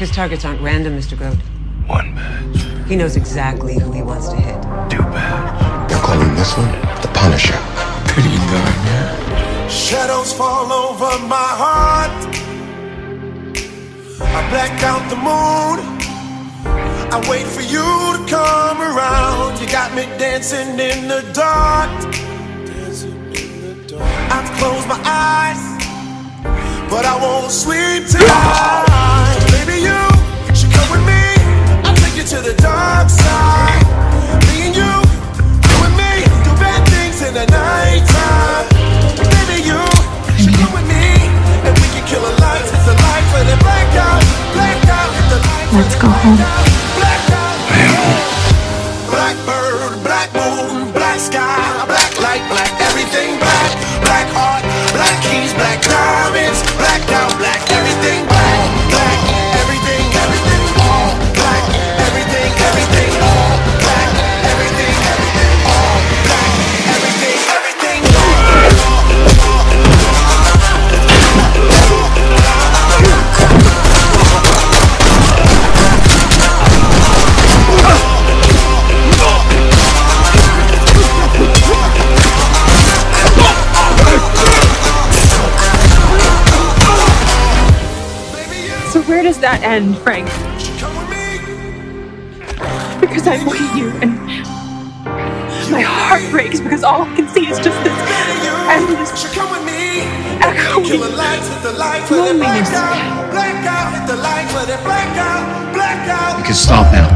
His targets aren't random, Mr. Grotto. One badge. He knows exactly who he wants to hit. Two badge. They're calling this one the Punisher. Pretty darn, yeah. Shadows fall over my heart. I black out the moon. I wait for you to come around. You got me dancing in the dark. I've closed my eyes, but I won't sleep tonight. Let's go home. Black moon, black sky, black light, black everything black, black heart, black keys, black So where does that end, Frank? Come with me. Because I look at you and my heart breaks because all I can see is just this endless Should come with me. echoing Kill a light, hit the light, let it black loneliness. out, black out, hit the light, let it black out, black out. You can stop now.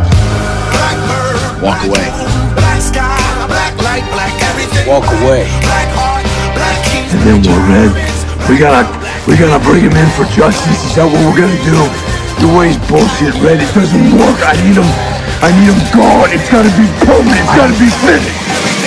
Blackbird, Walk black away. moon, Black sky, black light, black everything. Walk away. Black heart, black keys. And then we're red. We gotta, we gotta bring him in for justice. Is that what we're gonna do? The way he's bullshit, red. It doesn't work. I need him. I need him gone. It's gotta be permanent. It's gotta be finished.